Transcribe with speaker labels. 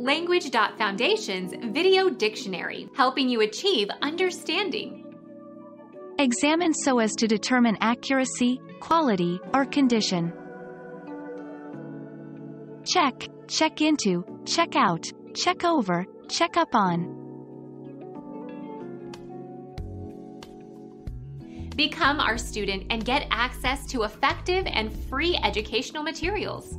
Speaker 1: Language.Foundation's Video Dictionary, helping you achieve understanding.
Speaker 2: Examine so as to determine accuracy, quality, or condition. Check, check into, check out, check over, check up on.
Speaker 1: Become our student and get access to effective and free educational materials.